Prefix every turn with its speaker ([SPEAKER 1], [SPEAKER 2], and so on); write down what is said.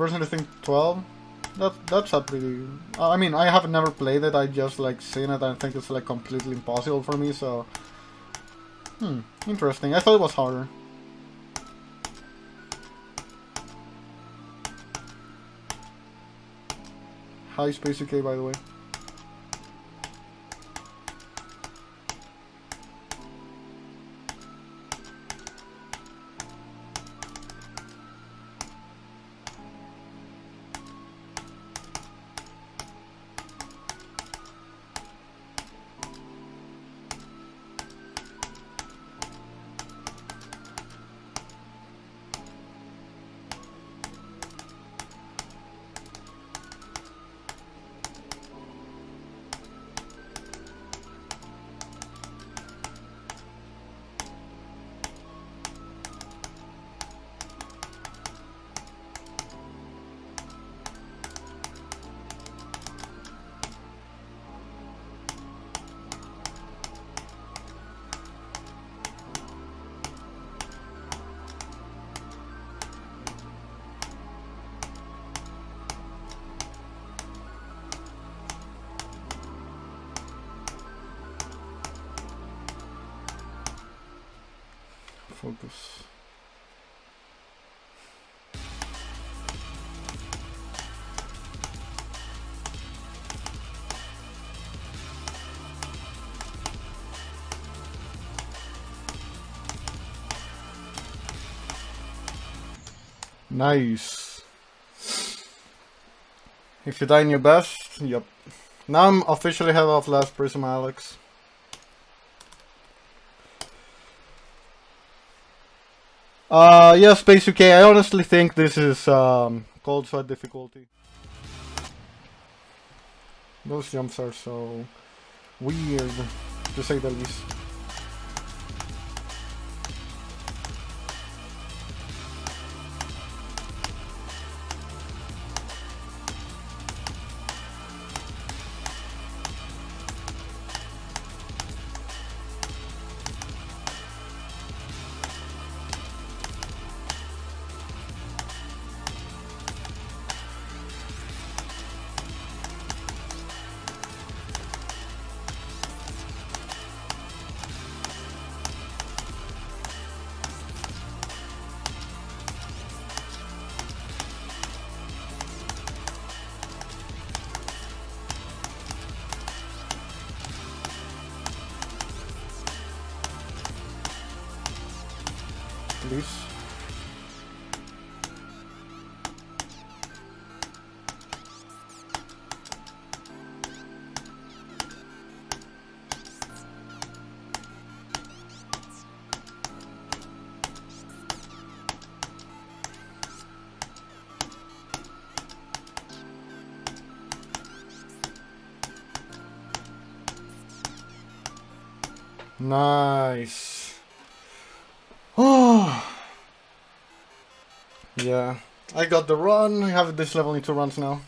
[SPEAKER 1] Version I think 12. That that's a pretty. I mean, I have never played it. I just like seen it. I think it's like completely impossible for me. So, hmm, interesting. I thought it was harder. Hi Space UK, by the way. Focus. Nice. If you die in your best, yep. Now I'm officially head off last Prism Alex. Uh, yeah, Space UK. I honestly think this is um, cold sweat difficulty. Those jumps are so weird, to say the least. Nice. Yeah. I got the run. I have this level in two runs now.